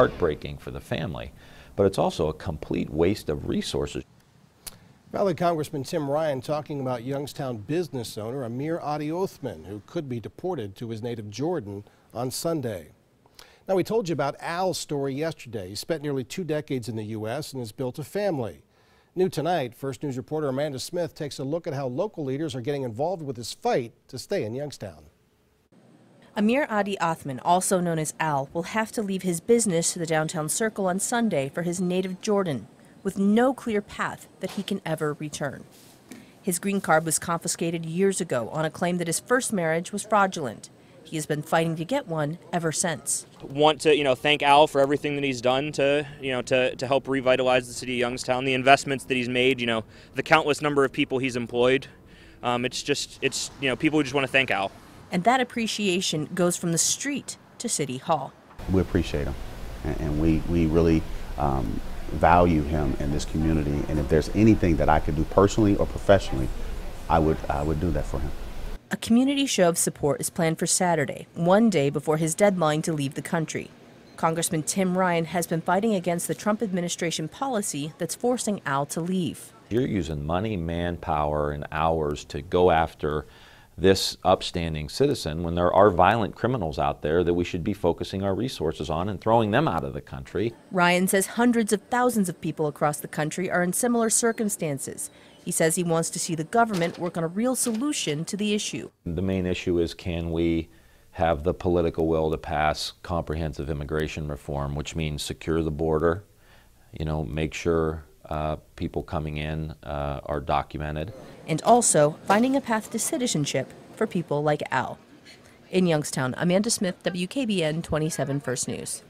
heartbreaking for the family, but it's also a complete waste of resources. Valley Congressman Tim Ryan talking about Youngstown business owner Amir Adi Othman, who could be deported to his native Jordan on Sunday. Now, we told you about Al's story yesterday. He spent nearly two decades in the U.S. and has built a family. New tonight, First News reporter Amanda Smith takes a look at how local leaders are getting involved with his fight to stay in Youngstown. Amir Adi Othman, also known as Al, will have to leave his business to the downtown circle on Sunday for his native Jordan with no clear path that he can ever return. His green card was confiscated years ago on a claim that his first marriage was fraudulent. He has been fighting to get one ever since. Want to, you know, thank Al for everything that he's done to, you know, to, to help revitalize the city of Youngstown, the investments that he's made, you know, the countless number of people he's employed. Um, it's just, it's, you know, people who just want to thank Al. And that appreciation goes from the street to City Hall. We appreciate him, and we, we really um, value him in this community. And if there's anything that I could do personally or professionally, I would, I would do that for him. A community show of support is planned for Saturday, one day before his deadline to leave the country. Congressman Tim Ryan has been fighting against the Trump administration policy that's forcing Al to leave. You're using money, manpower, and hours to go after this upstanding citizen when there are violent criminals out there that we should be focusing our resources on and throwing them out of the country. Ryan says hundreds of thousands of people across the country are in similar circumstances. He says he wants to see the government work on a real solution to the issue. The main issue is can we have the political will to pass comprehensive immigration reform, which means secure the border, you know, make sure uh, people coming in uh, are documented. And also finding a path to citizenship for people like Al. In Youngstown, Amanda Smith, WKBN 27 First News.